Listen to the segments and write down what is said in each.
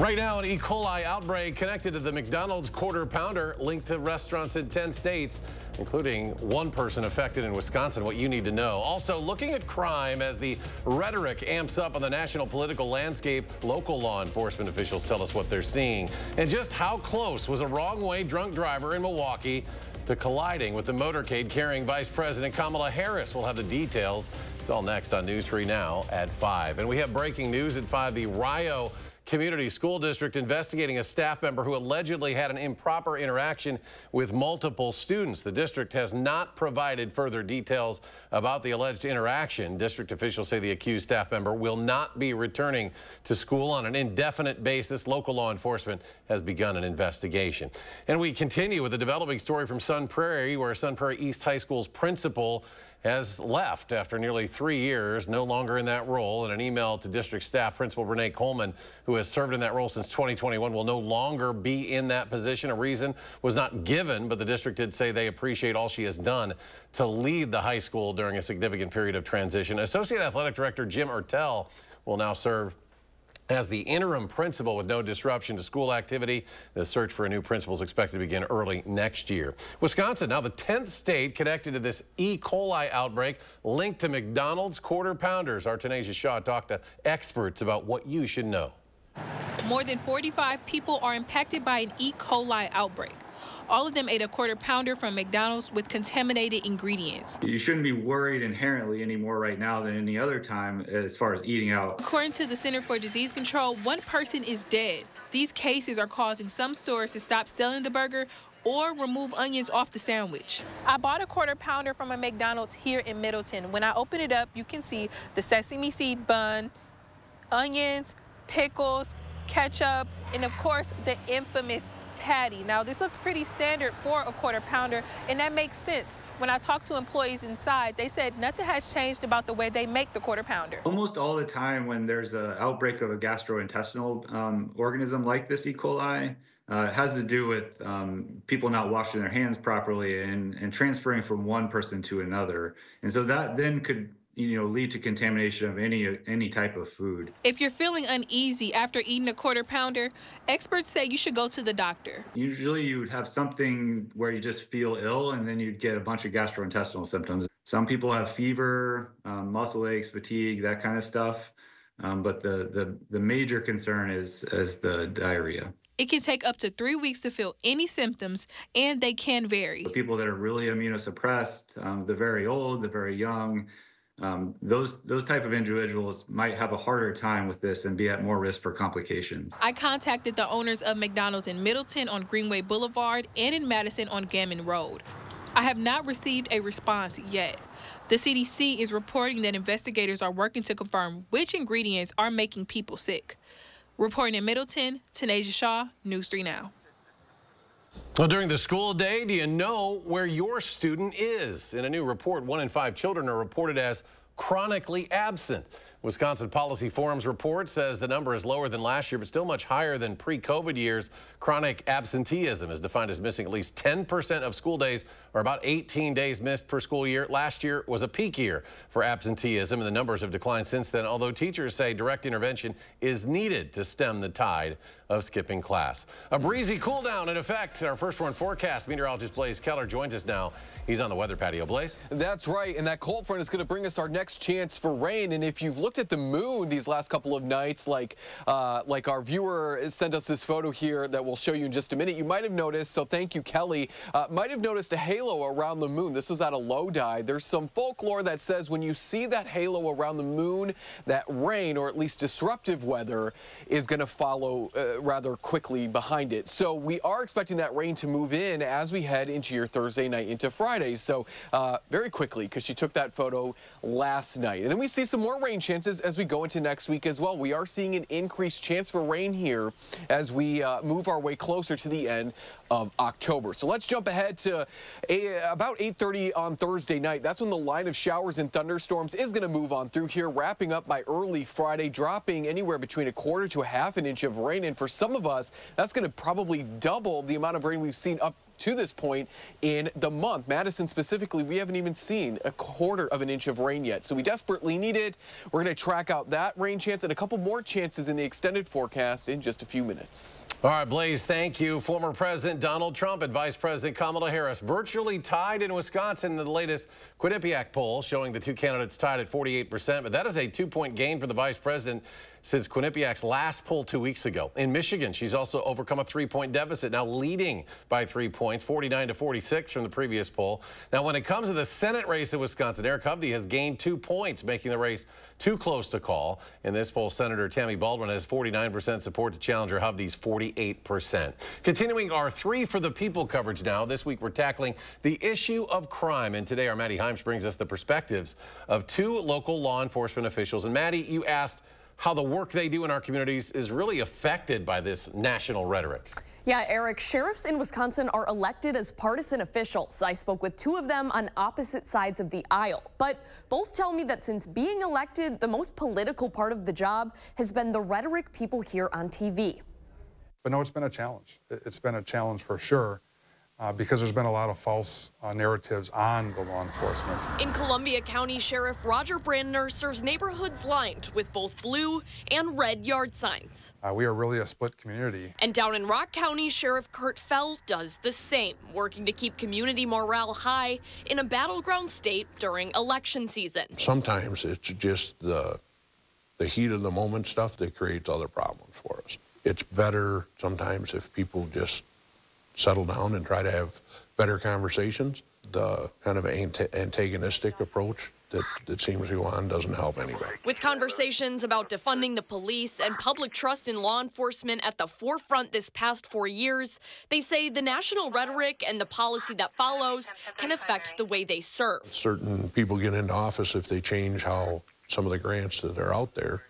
Right now, an E. coli outbreak connected to the McDonald's quarter pounder linked to restaurants in 10 states, including one person affected in Wisconsin. What you need to know. Also, looking at crime as the rhetoric amps up on the national political landscape, local law enforcement officials tell us what they're seeing. And just how close was a wrong way drunk driver in Milwaukee to colliding with the motorcade carrying Vice President Kamala Harris. We'll have the details. It's all next on News 3 Now at 5. And we have breaking news at 5. The Rio Community School District investigating a staff member who allegedly had an improper interaction with multiple students. The district has not provided further details about the alleged interaction. District officials say the accused staff member will not be returning to school on an indefinite basis. Local law enforcement has begun an investigation. And we continue with a developing story from Sun Prairie, where Sun Prairie East High School's principal has left after nearly three years, no longer in that role. In an email to district staff, Principal Renee Coleman, who has served in that role since 2021, will no longer be in that position. A reason was not given, but the district did say they appreciate all she has done to lead the high school during a significant period of transition. Associate Athletic Director Jim Ertel will now serve as the interim principal with no disruption to school activity. The search for a new principal is expected to begin early next year. Wisconsin, now the 10th state connected to this E. coli outbreak linked to McDonald's quarter pounders. Our Tenasia Shaw talked to experts about what you should know. More than 45 people are impacted by an E. coli outbreak. All of them ate a quarter pounder from McDonald's with contaminated ingredients. You shouldn't be worried inherently anymore right now than any other time as far as eating out. According to the Center for Disease Control, one person is dead. These cases are causing some stores to stop selling the burger or remove onions off the sandwich. I bought a quarter pounder from a McDonald's here in Middleton. When I open it up, you can see the sesame seed bun, onions, pickles, ketchup, and of course the infamous patty. Now, this looks pretty standard for a quarter pounder, and that makes sense. When I talked to employees inside, they said nothing has changed about the way they make the quarter pounder. Almost all the time when there's an outbreak of a gastrointestinal um, organism like this E. coli, uh, it has to do with um, people not washing their hands properly and, and transferring from one person to another. And so that then could you know lead to contamination of any any type of food. If you're feeling uneasy after eating a quarter pounder, experts say you should go to the doctor. Usually you would have something where you just feel ill and then you'd get a bunch of gastrointestinal symptoms. Some people have fever, um, muscle aches, fatigue, that kind of stuff. Um, but the, the the major concern is is the diarrhea. It can take up to three weeks to feel any symptoms, and they can vary. People that are really immunosuppressed, um, the very old, the very young, um, those those type of individuals might have a harder time with this and be at more risk for complications. I contacted the owners of McDonald's in Middleton on Greenway Boulevard and in Madison on Gammon Road. I have not received a response yet. The CDC is reporting that investigators are working to confirm which ingredients are making people sick. Reporting in Middleton, Tenasia Shaw, News 3 Now. Well, during the school day, do you know where your student is? In a new report, one in five children are reported as chronically absent. Wisconsin Policy Forum's report says the number is lower than last year, but still much higher than pre-COVID years. Chronic absenteeism is defined as missing at least 10% of school days, or about 18 days missed per school year. Last year was a peak year for absenteeism, and the numbers have declined since then, although teachers say direct intervention is needed to stem the tide of skipping class. A breezy cool down in effect. Our First Warn forecast. Meteorologist Blaze Keller joins us now. He's on the weather patio. Blaze? That's right, and that cold front is going to bring us our next chance for rain. And if you've looked at the moon these last couple of nights, like uh, like our viewer sent us this photo here that we'll show you in just a minute, you might have noticed, so thank you, Kelly, uh, might have noticed a halo around the moon. This was at a low tide. There's some folklore that says when you see that halo around the moon, that rain, or at least disruptive weather, is going to follow uh, rather quickly behind it. So we are expecting that rain to move in as we head into your Thursday night into Friday. Friday. So uh, very quickly, because she took that photo last night. And then we see some more rain chances as we go into next week as well. We are seeing an increased chance for rain here as we uh, move our way closer to the end of October. So let's jump ahead to a, about 8.30 on Thursday night. That's when the line of showers and thunderstorms is going to move on through here, wrapping up by early Friday, dropping anywhere between a quarter to a half an inch of rain. And for some of us, that's going to probably double the amount of rain we've seen up to this point in the month. Madison specifically, we haven't even seen a quarter of an inch of rain yet. So we desperately need it. We're going to track out that rain chance and a couple more chances in the extended forecast in just a few minutes. All right, Blaze, thank you. Former President Donald Trump and Vice President Kamala Harris virtually tied in Wisconsin in the latest Quinnipiac poll, showing the two candidates tied at 48%. But that is a two-point gain for the vice president since Quinnipiac's last poll two weeks ago. In Michigan, she's also overcome a three-point deficit, now leading by three points, 49 to 46 from the previous poll. Now, when it comes to the Senate race in Wisconsin, Eric Hovde has gained two points, making the race too close to call. In this poll, Senator Tammy Baldwin has 49% support to challenger Hovde's 48%. Continuing our three for the people coverage now. This week, we're tackling the issue of crime. And today, our Maddie Heims brings us the perspectives of two local law enforcement officials. And Maddie, you asked how the work they do in our communities is really affected by this national rhetoric. Yeah, Eric, sheriffs in Wisconsin are elected as partisan officials. I spoke with two of them on opposite sides of the aisle, but both tell me that since being elected, the most political part of the job has been the rhetoric people hear on TV. But no, it's been a challenge. It's been a challenge for sure uh, because there's been a lot of false uh, narratives on the law enforcement. In Columbia County, Sheriff Roger Brandner serves neighborhoods lined with both blue and red yard signs. Uh, we are really a split community. And down in Rock County, Sheriff Curt Fell does the same, working to keep community morale high in a battleground state during election season. Sometimes it's just the the heat of the moment stuff that creates other problems for us. It's better sometimes if people just settle down and try to have better conversations. The kind of antagonistic approach that, that seems to go on doesn't help anybody. With conversations about defunding the police and public trust in law enforcement at the forefront this past four years, they say the national rhetoric and the policy that follows can affect the way they serve. Certain people get into office if they change how some of the grants that are out there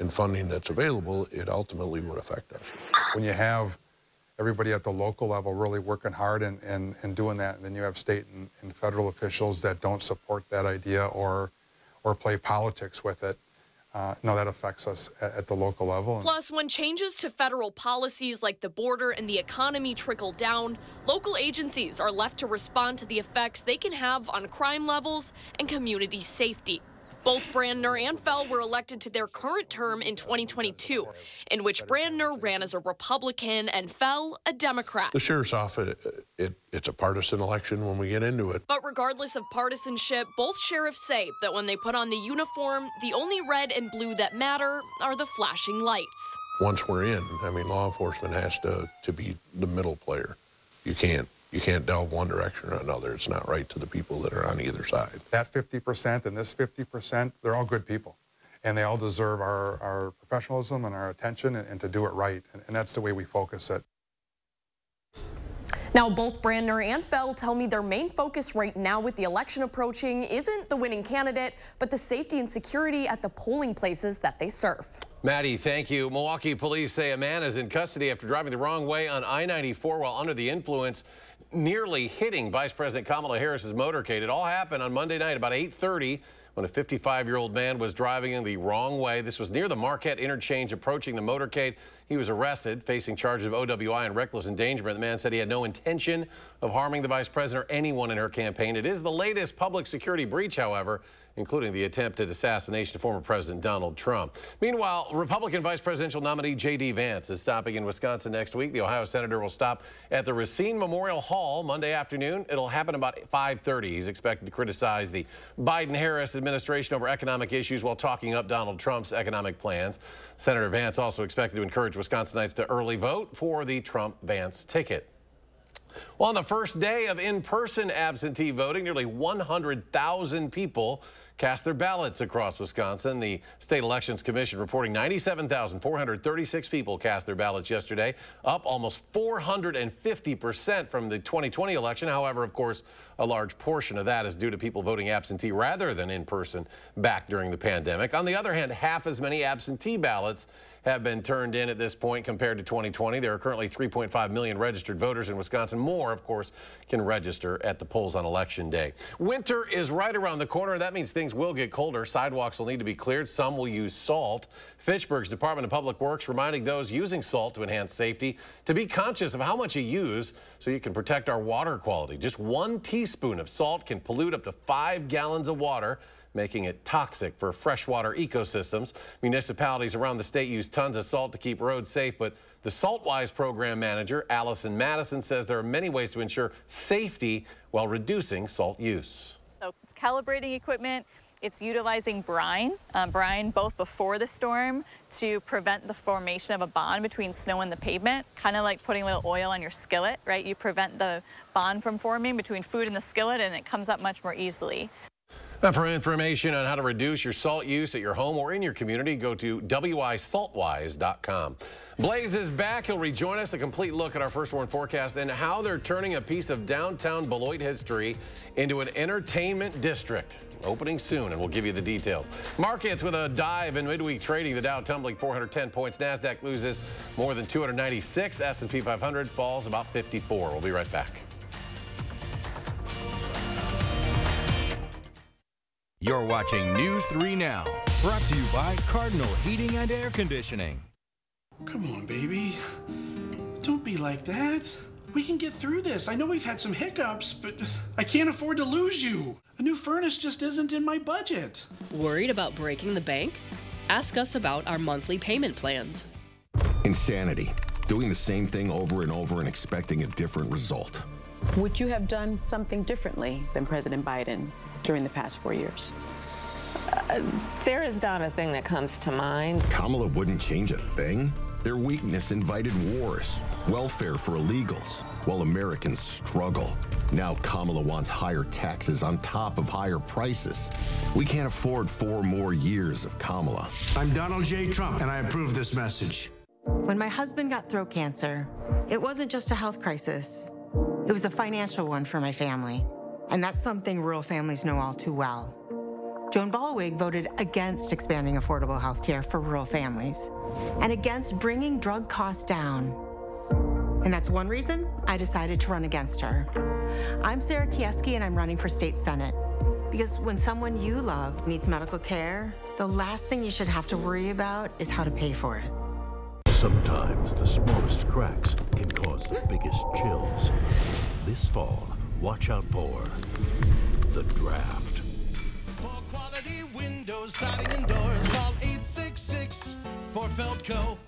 and funding that's available, it ultimately would affect us. When you have everybody at the local level really working hard and, and, and doing that. And then you have state and, and federal officials that don't support that idea or, or play politics with it. Uh, no, that affects us at, at, the local level. Plus, when changes to federal policies like the border and the economy trickle down, local agencies are left to respond to the effects they can have on crime levels and community safety. Both Brandner and Fell were elected to their current term in 2022, in which Brandner ran as a Republican and Fell a Democrat. The sheriff's office, uh, it, it's a partisan election when we get into it. But regardless of partisanship, both sheriffs say that when they put on the uniform, the only red and blue that matter are the flashing lights. Once we're in, I mean, law enforcement has to, to be the middle player. You can't you can't delve one direction or another. It's not right to the people that are on either side. That 50% and this 50%, they're all good people. And they all deserve our, our professionalism and our attention and, and to do it right. And, and that's the way we focus it. Now, both Brandner and Fell tell me their main focus right now with the election approaching isn't the winning candidate, but the safety and security at the polling places that they serve. Maddie, thank you. Milwaukee police say a man is in custody after driving the wrong way on I-94 while under the influence nearly hitting Vice President Kamala Harris's motorcade. It all happened on Monday night about 830 when a 55-year-old man was driving in the wrong way. This was near the Marquette interchange approaching the motorcade. He was arrested, facing charges of OWI and reckless endangerment. The man said he had no intention of harming the vice president or anyone in her campaign. It is the latest public security breach, however, including the attempted assassination of former President Donald Trump. Meanwhile, Republican vice presidential nominee J.D. Vance is stopping in Wisconsin next week. The Ohio senator will stop at the Racine Memorial Hall Monday afternoon. It'll happen about 5.30. He's expected to criticize the Biden-Harris administration over economic issues while talking up Donald Trump's economic plans. Senator Vance also expected to encourage Wisconsinites to early vote for the Trump-Vance ticket. Well, on the first day of in-person absentee voting, nearly 100,000 people cast their ballots across Wisconsin. The State Elections Commission reporting 97,436 people cast their ballots yesterday, up almost 450% from the 2020 election. However, of course, a large portion of that is due to people voting absentee rather than in person back during the pandemic. On the other hand, half as many absentee ballots have been turned in at this point compared to 2020. There are currently 3.5 million registered voters in Wisconsin. More, of course, can register at the polls on election day. Winter is right around the corner. That means things will get colder. Sidewalks will need to be cleared. Some will use salt. Fitchburg's Department of Public Works reminding those using salt to enhance safety to be conscious of how much you use so you can protect our water quality. Just one teaspoon of salt can pollute up to five gallons of water making it toxic for freshwater ecosystems. Municipalities around the state use tons of salt to keep roads safe, but the SaltWise program manager, Allison Madison, says there are many ways to ensure safety while reducing salt use. So it's calibrating equipment. It's utilizing brine, um, brine both before the storm to prevent the formation of a bond between snow and the pavement, kind of like putting a little oil on your skillet, right? You prevent the bond from forming between food and the skillet and it comes up much more easily. Now for information on how to reduce your salt use at your home or in your community, go to wisaltwise.com. Blaze is back. He'll rejoin us. A complete look at our first warn forecast and how they're turning a piece of downtown Beloit history into an entertainment district. Opening soon, and we'll give you the details. Markets with a dive in midweek trading. The Dow tumbling 410 points. NASDAQ loses more than 296. S&P 500 falls about 54. We'll be right back. You're watching News 3 Now, brought to you by Cardinal Heating and Air Conditioning. Come on, baby. Don't be like that. We can get through this. I know we've had some hiccups, but I can't afford to lose you. A new furnace just isn't in my budget. Worried about breaking the bank? Ask us about our monthly payment plans. Insanity. Doing the same thing over and over and expecting a different result. Would you have done something differently than President Biden during the past four years? Uh, there is not a thing that comes to mind. Kamala wouldn't change a thing? Their weakness invited wars, welfare for illegals, while Americans struggle. Now Kamala wants higher taxes on top of higher prices. We can't afford four more years of Kamala. I'm Donald J. Trump, and I approve this message. When my husband got throat cancer, it wasn't just a health crisis. It was a financial one for my family. And that's something rural families know all too well. Joan Ballweg voted against expanding affordable health care for rural families and against bringing drug costs down. And that's one reason I decided to run against her. I'm Sarah Keyeski, and I'm running for state senate. Because when someone you love needs medical care, the last thing you should have to worry about is how to pay for it. Sometimes the smallest cracks can cause the biggest chills. This fall, watch out for the draft. For quality windows, siding, and doors, call 866 for Feldco.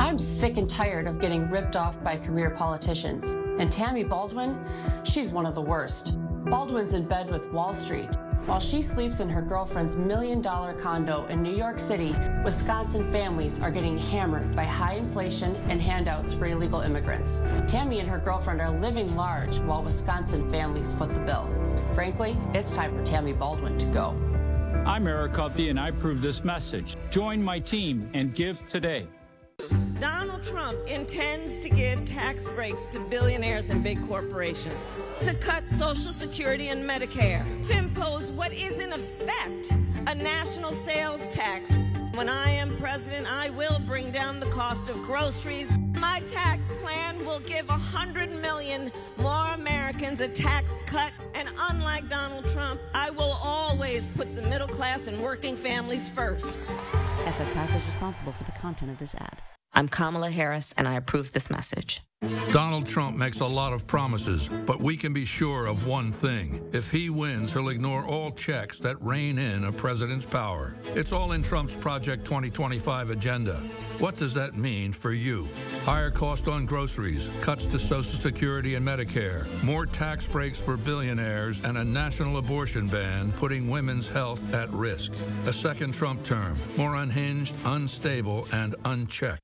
I'm sick and tired of getting ripped off by career politicians. And Tammy Baldwin, she's one of the worst. Baldwin's in bed with Wall Street. While she sleeps in her girlfriend's million dollar condo in New York City, Wisconsin families are getting hammered by high inflation and handouts for illegal immigrants. Tammy and her girlfriend are living large while Wisconsin families foot the bill. Frankly, it's time for Tammy Baldwin to go. I'm Eric Hovde and I approve this message. Join my team and give today. Donald Trump intends to give tax breaks to billionaires and big corporations, to cut Social Security and Medicare, to impose what is in effect a national sales tax. When I am president, I will bring down the cost of groceries. My tax plan will give 100 million more Americans a tax cut. And unlike Donald Trump, I will always put the middle class and working families first. FFPAC is responsible for the content of this ad. I'm Kamala Harris, and I approve this message. Donald Trump makes a lot of promises, but we can be sure of one thing. If he wins, he'll ignore all checks that rein in a president's power. It's all in Trump's Project 2025 agenda. What does that mean for you? Higher cost on groceries, cuts to Social Security and Medicare, more tax breaks for billionaires, and a national abortion ban putting women's health at risk. A second Trump term, more unhinged, unstable, and unchecked.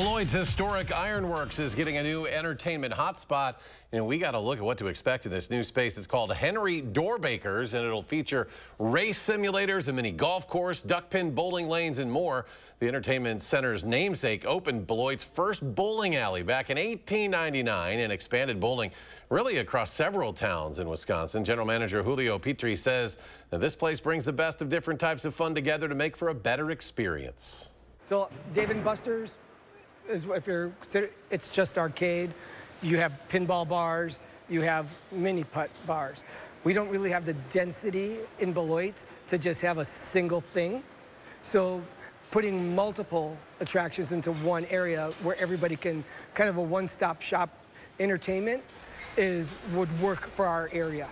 Beloit's historic ironworks is getting a new entertainment hotspot. Know, we got to look at what to expect in this new space. It's called Henry Doorbakers, and it'll feature race simulators, a mini golf course, duckpin bowling lanes, and more. The entertainment center's namesake opened Beloit's first bowling alley back in 1899 and expanded bowling really across several towns in Wisconsin. General Manager Julio Petri says that this place brings the best of different types of fun together to make for a better experience. So Dave and Buster's is if you're it's just arcade. you have pinball bars, you have mini putt bars. We don't really have the density in Beloit to just have a single thing. So putting multiple attractions into one area where everybody can kind of a one-stop shop entertainment is would work for our area.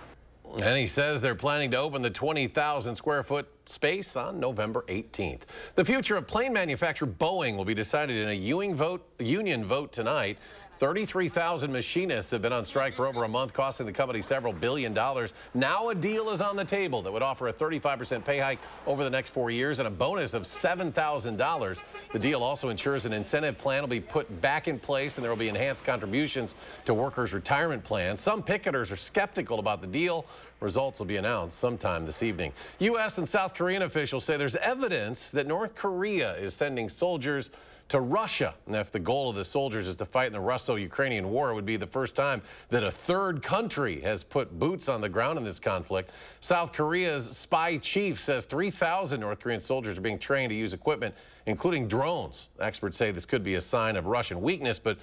And he says they're planning to open the 20,000 square foot space on November 18th. The future of plane manufacturer Boeing will be decided in a union vote, union vote tonight. 33,000 machinists have been on strike for over a month, costing the company several billion dollars. Now a deal is on the table that would offer a 35% pay hike over the next four years and a bonus of $7,000. The deal also ensures an incentive plan will be put back in place and there will be enhanced contributions to workers' retirement plans. Some picketers are skeptical about the deal. Results will be announced sometime this evening. U.S. and South Korean officials say there's evidence that North Korea is sending soldiers to Russia. And if the goal of the soldiers is to fight in the Russo-Ukrainian war, it would be the first time that a third country has put boots on the ground in this conflict. South Korea's spy chief says 3,000 North Korean soldiers are being trained to use equipment, including drones. Experts say this could be a sign of Russian weakness, but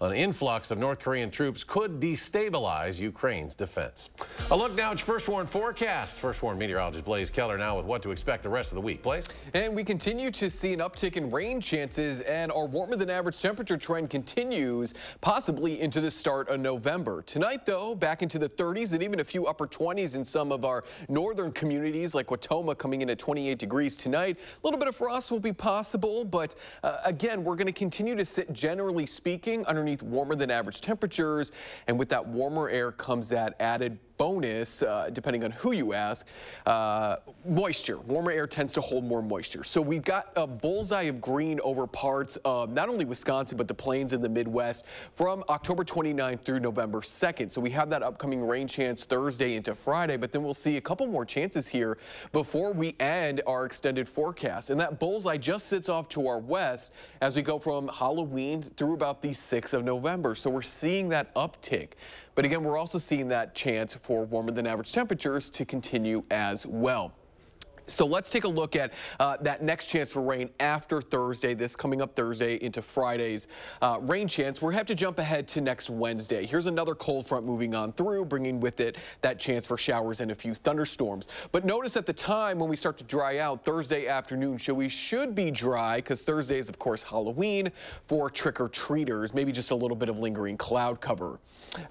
an influx of North Korean troops could destabilize Ukraine's defense. A look now at your First Warn forecast. First Warn meteorologist Blaise Keller now with what to expect the rest of the week. Blaise? And we continue to see an uptick in rain chances and our warmer than average temperature trend continues possibly into the start of November. Tonight, though, back into the 30s and even a few upper 20s in some of our northern communities like Wautoma coming in at 28 degrees tonight. A little bit of frost will be possible, but uh, again, we're going to continue to sit, generally speaking, underneath underneath warmer than average temperatures. And with that warmer air comes that added bonus, uh, depending on who you ask, uh, moisture. Warmer air tends to hold more moisture. So we've got a bullseye of green over parts of not only Wisconsin, but the plains in the Midwest from October 29th through November 2nd. So we have that upcoming rain chance Thursday into Friday, but then we'll see a couple more chances here before we end our extended forecast. And that bullseye just sits off to our west as we go from Halloween through about the 6th of November. So we're seeing that uptick. But again, we're also seeing that chance for warmer than average temperatures to continue as well. So let's take a look at uh, that next chance for rain after Thursday, this coming up Thursday into Friday's uh, rain chance. We're have to jump ahead to next Wednesday. Here's another cold front moving on through, bringing with it that chance for showers and a few thunderstorms. But notice at the time when we start to dry out Thursday afternoon, so we should be dry because Thursday is, of course, Halloween for trick-or-treaters, maybe just a little bit of lingering cloud cover.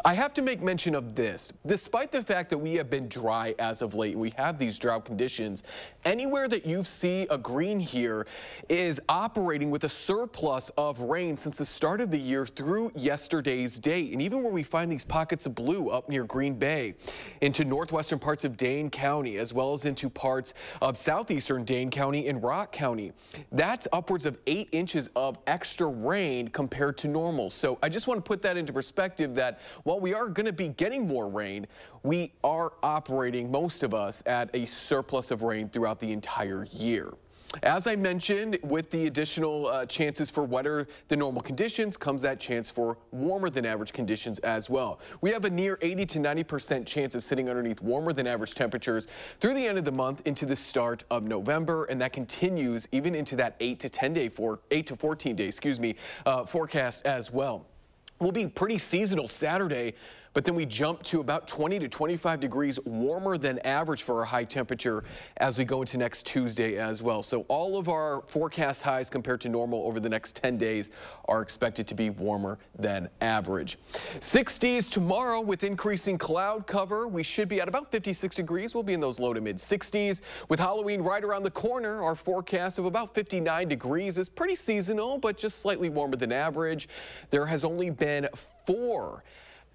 I have to make mention of this. Despite the fact that we have been dry as of late, we have these drought conditions, Anywhere that you see a green here is operating with a surplus of rain since the start of the year through yesterday's date. And even where we find these pockets of blue up near Green Bay, into northwestern parts of Dane County, as well as into parts of southeastern Dane County and Rock County, that's upwards of eight inches of extra rain compared to normal. So I just want to put that into perspective that while we are going to be getting more rain, we are operating, most of us, at a surplus of rain throughout the entire year. As I mentioned, with the additional uh, chances for wetter than normal conditions comes that chance for warmer than average conditions as well. We have a near 80 to 90% chance of sitting underneath warmer than average temperatures through the end of the month into the start of November, and that continues even into that 8 to 10 day, for 8 to 14 day, excuse me, uh, forecast as well. We'll be pretty seasonal Saturday but then we jump to about 20 to 25 degrees warmer than average for our high temperature as we go into next Tuesday as well. So all of our forecast highs compared to normal over the next 10 days are expected to be warmer than average. 60s tomorrow with increasing cloud cover. We should be at about 56 degrees. We'll be in those low to mid 60s. With Halloween right around the corner, our forecast of about 59 degrees is pretty seasonal, but just slightly warmer than average. There has only been four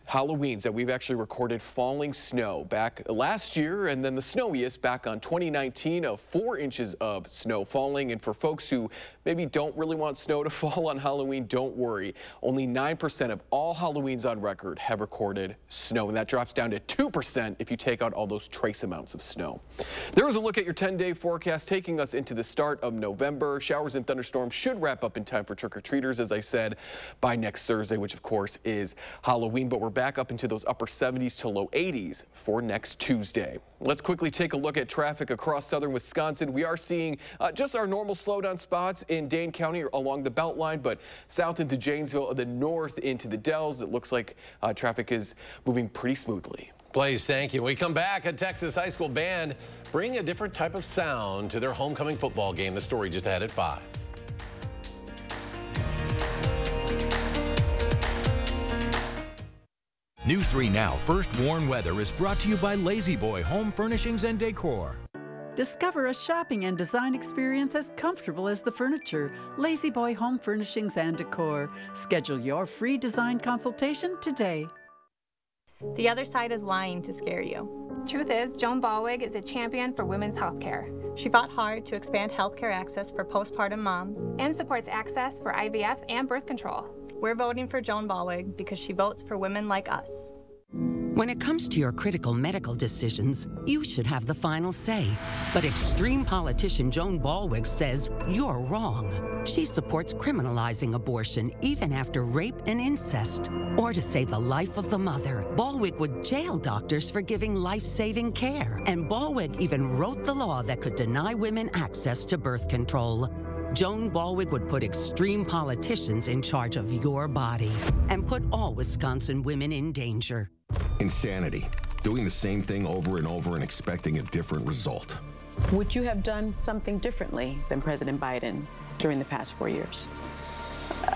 Halloweens that we've actually recorded falling snow back last year and then the snowiest back on 2019 of four inches of snow falling. And for folks who maybe don't really want snow to fall on Halloween, don't worry. Only 9% of all Halloweens on record have recorded snow, and that drops down to 2% if you take out all those trace amounts of snow. There was a look at your 10-day forecast taking us into the start of November. Showers and thunderstorms should wrap up in time for trick-or-treaters, as I said, by next Thursday, which of course is Halloween, but we're back up into those upper 70s to low 80s for next Tuesday. Let's quickly take a look at traffic across southern Wisconsin. We are seeing uh, just our normal slowdown spots in Dane County along the Beltline, but south into Janesville, the north into the Dells, it looks like uh, traffic is moving pretty smoothly. Blaze, thank you. We come back. A Texas high school band bring a different type of sound to their homecoming football game. The story just ahead at 5. News 3 Now First Warn Weather is brought to you by La-Z-Boy Home Furnishings and Decor. Discover a shopping and design experience as comfortable as the furniture. La-Z-Boy Home Furnishings and Decor. Schedule your free design consultation today. The other side is lying to scare you. Truth is, Joan Ballweg is a champion for women's healthcare. She fought hard to expand healthcare access for postpartum moms and supports access for IVF and birth control. We're voting for Joan Ballweg because she votes for women like us. When it comes to your critical medical decisions, you should have the final say. But extreme politician Joan Ballweg says you're wrong. She supports criminalizing abortion even after rape and incest. Or to save the life of the mother, Ballweg would jail doctors for giving life-saving care. And Ballweg even wrote the law that could deny women access to birth control. Joan Ballweg would put extreme politicians in charge of your body and put all Wisconsin women in danger. Insanity. Doing the same thing over and over and expecting a different result. Would you have done something differently than President Biden during the past four years?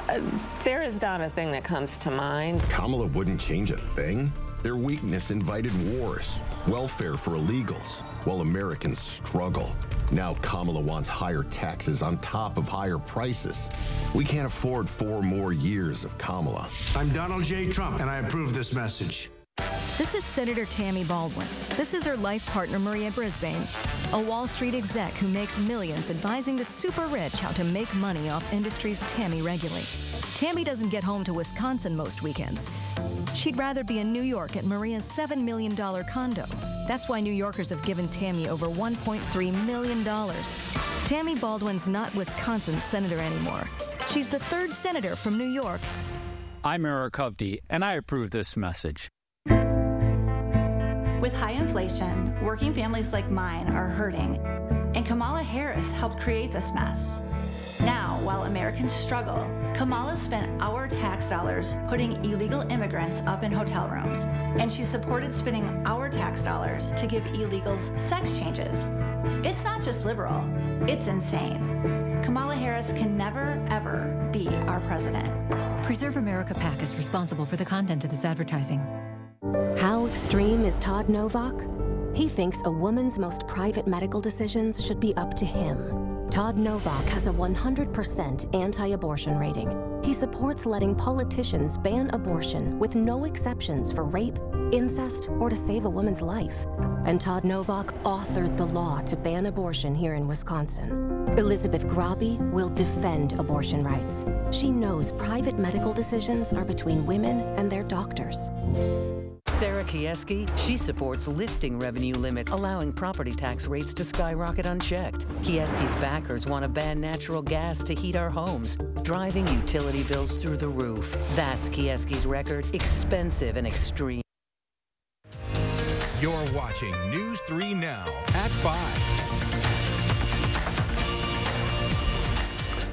Uh, there is not a thing that comes to mind. Kamala wouldn't change a thing? Their weakness invited wars, welfare for illegals, while Americans struggle. Now Kamala wants higher taxes on top of higher prices. We can't afford four more years of Kamala. I'm Donald J. Trump, and I approve this message. This is Senator Tammy Baldwin. This is her life partner, Maria Brisman, a Wall Street exec who makes millions advising the super rich how to make money off industries Tammy regulates. Tammy doesn't get home to Wisconsin most weekends. She'd rather be in New York at Maria's $7 million condo. That's why New Yorkers have given Tammy over $1.3 million. Tammy Baldwin's not Wisconsin's senator anymore. She's the third senator from New York. I'm Eric Hovde, and I approve this message. With high inflation, working families like mine are hurting, and Kamala Harris helped create this mess. Now, while Americans struggle, Kamala spent our tax dollars putting illegal immigrants up in hotel rooms, and she supported spending our tax dollars to give illegals sex changes. It's not just liberal, it's insane. Kamala Harris can never, ever be our president. Preserve America PAC is responsible for the content of this advertising. How extreme is Todd Novak? He thinks a woman's most private medical decisions should be up to him. Todd Novak has a 100% anti abortion rating. He supports letting politicians ban abortion with no exceptions for rape, incest, or to save a woman's life. And Todd Novak authored the law to ban abortion here in Wisconsin. Elizabeth Grabe will defend abortion rights. She knows private medical decisions are between women and their doctors. Sarah Keyeski, she supports lifting revenue limits, allowing property tax rates to skyrocket unchecked. Keyeski's backers want to ban natural gas to heat our homes, driving utility bills through the roof. That's Keyeski's record, expensive and extreme. You're watching News 3 Now at 5.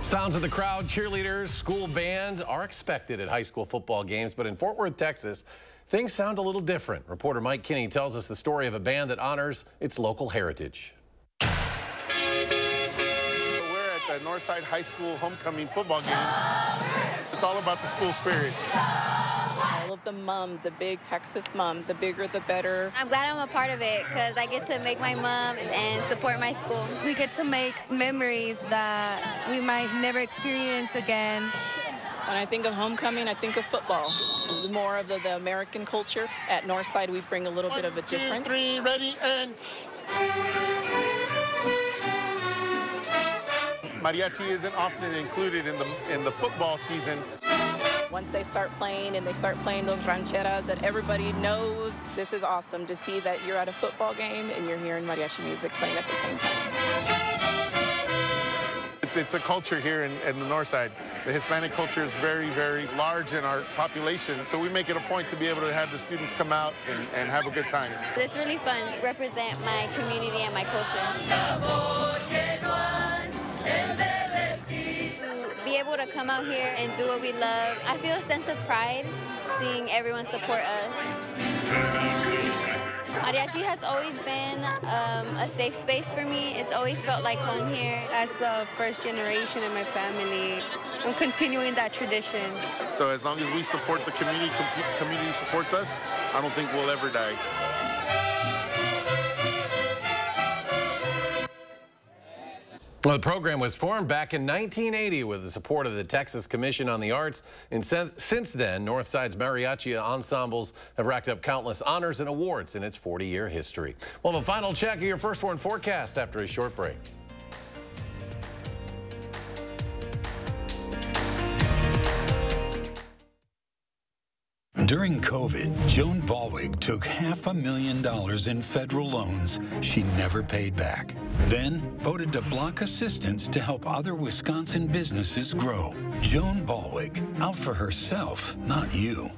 Sounds of the crowd, cheerleaders, school band are expected at high school football games, but in Fort Worth, Texas, things sound a little different. Reporter Mike Kinney tells us the story of a band that honors its local heritage. We're at the Northside High School homecoming football game. It's all about the school spirit. All of the mums, the big Texas mums, the bigger the better. I'm glad I'm a part of it because I get to make my mom and support my school. We get to make memories that we might never experience again. When I think of homecoming, I think of football. More of the, the American culture. At Northside, we bring a little One, bit of a two, difference. three, ready, and... Mariachi isn't often included in the in the football season. Once they start playing and they start playing those rancheras that everybody knows, this is awesome to see that you're at a football game and you're hearing mariachi music playing at the same time. It's, it's a culture here in, in the north side. The Hispanic culture is very, very large in our population, so we make it a point to be able to have the students come out and, and have a good time. It's really fun to represent my community and my culture. Be able to come out here and do what we love, I feel a sense of pride seeing everyone support us. Mariachi has always been um, a safe space for me. It's always felt like home here. As the first generation in my family, I'm continuing that tradition. So as long as we support the community, com community supports us, I don't think we'll ever die. Well, the program was formed back in 1980 with the support of the Texas Commission on the Arts. And since then, Northside's mariachi ensembles have racked up countless honors and awards in its 40-year history. We'll a final check of your First Warn forecast after a short break. During COVID, Joan Ballweg took half a million dollars in federal loans she never paid back. Then voted to block assistance to help other Wisconsin businesses grow. Joan Ballweg, out for herself, not you.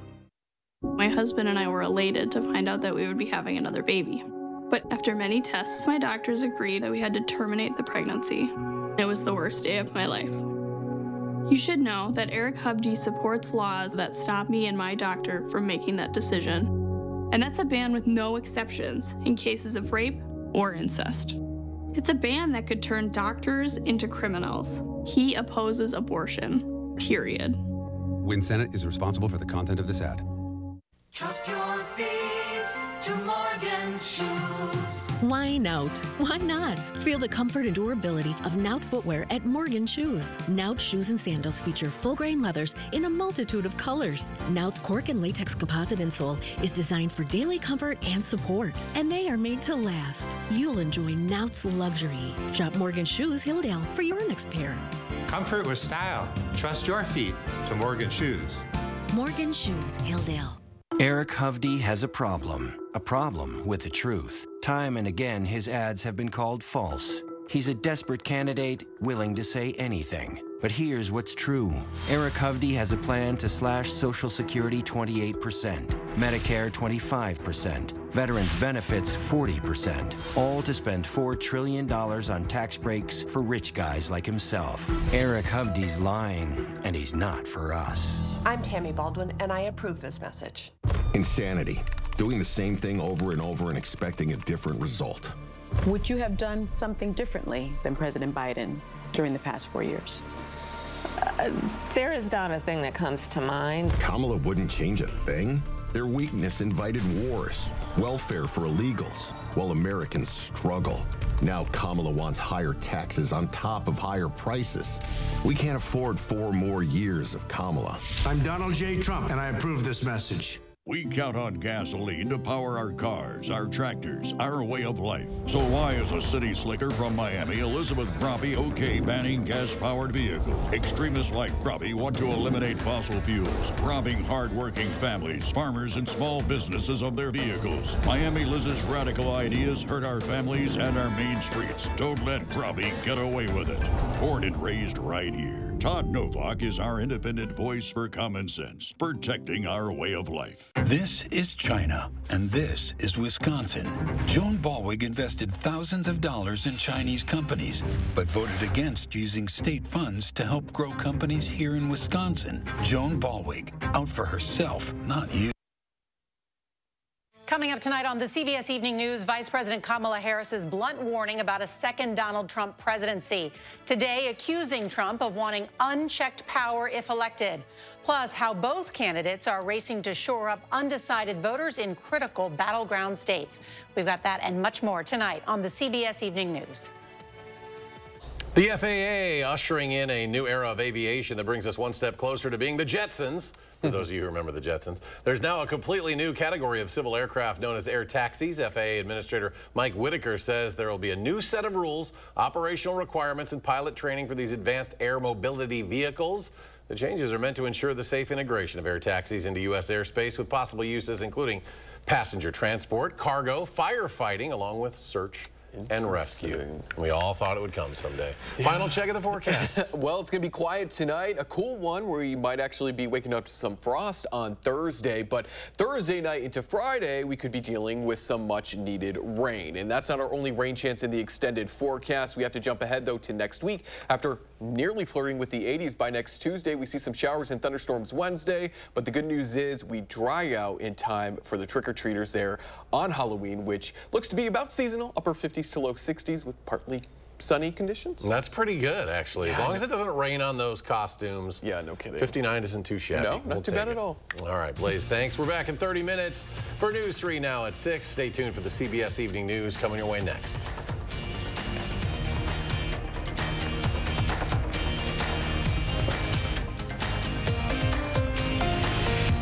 My husband and I were elated to find out that we would be having another baby. But after many tests, my doctors agreed that we had to terminate the pregnancy. It was the worst day of my life. You should know that Eric Hovde supports laws that stop me and my doctor from making that decision. And that's a ban with no exceptions in cases of rape or incest. It's a ban that could turn doctors into criminals. He opposes abortion, period. Win Senate is responsible for the content of this ad. Trust your feet to Morgan's shoes. Why Naot? Why not? Feel the comfort and durability of Naot footwear at Morgan Shoes. Naot shoes and sandals feature full grain leathers in a multitude of colors. Naot's cork and latex composite insole is designed for daily comfort and support, and they are made to last. You'll enjoy Naot's luxury. Shop Morgan Shoes Hilldale for your next pair. Comfort with style. Trust your feet to Morgan Shoes. Morgan Shoes Hilldale. Eric Hovde has a problem. A problem with the truth. Time and again, his ads have been called false. He's a desperate candidate, willing to say anything. But here's what's true. Eric Hovde has a plan to slash Social Security 28%, Medicare 25%, veterans benefits 40%, all to spend $4 trillion on tax breaks for rich guys like himself. Eric Hovde's lying, and he's not for us. I'm Tammy Baldwin, and I approve this message. Insanity. Doing the same thing over and over and expecting a different result. Would you have done something differently than President Biden during the past four years? Uh, there is not a thing that comes to mind. Kamala wouldn't change a thing? Their weakness invited wars, welfare for illegals, while Americans struggle. Now Kamala wants higher taxes on top of higher prices. We can't afford four more years of Kamala. I'm Donald J. Trump, and I approve this message. We count on gasoline to power our cars, our tractors, our way of life. So why is a city slicker from Miami, Elizabeth Grabe, okay banning gas-powered vehicles? Extremists like Grabe want to eliminate fossil fuels, robbing hard-working families, farmers, and small businesses of their vehicles. Miami Liz's radical ideas hurt our families and our main streets. Don't let Grabe get away with it. Born and raised right here. Todd Novak is our independent voice for common sense, protecting our way of life. This is China, and this is Wisconsin. Joan Ballweg invested thousands of dollars in Chinese companies, but voted against using state funds to help grow companies here in Wisconsin. Joan Ballweg, out for herself, not you. Coming up tonight on the CBS Evening News, Vice President Kamala Harris's blunt warning about a second Donald Trump presidency. Today, accusing Trump of wanting unchecked power if elected. Plus, how both candidates are racing to shore up undecided voters in critical battleground states. We've got that and much more tonight on the CBS Evening News. The FAA ushering in a new era of aviation that brings us one step closer to being the Jetsons. For those of you who remember the Jetsons, there's now a completely new category of civil aircraft known as air taxis. FAA Administrator Mike Whitaker says there will be a new set of rules, operational requirements, and pilot training for these advanced air mobility vehicles. The changes are meant to ensure the safe integration of air taxis into U.S. airspace with possible uses including passenger transport, cargo, firefighting, along with search and rescue. We all thought it would come someday. Final check of the forecast. well, it's going to be quiet tonight. A cool one where you might actually be waking up to some frost on Thursday. But Thursday night into Friday, we could be dealing with some much needed rain. And that's not our only rain chance in the extended forecast. We have to jump ahead, though, to next week. After nearly flirting with the 80s by next Tuesday, we see some showers and thunderstorms Wednesday. But the good news is we dry out in time for the trick-or-treaters there on Halloween, which looks to be about seasonal, upper 50s to low 60s with partly sunny conditions. That's pretty good, actually. As long as it doesn't rain on those costumes. Yeah, no kidding. 59 isn't too shabby. No, not we'll too bad it. at all. All right, Blaze, thanks. We're back in 30 minutes for News 3 now at 6. Stay tuned for the CBS Evening News coming your way next.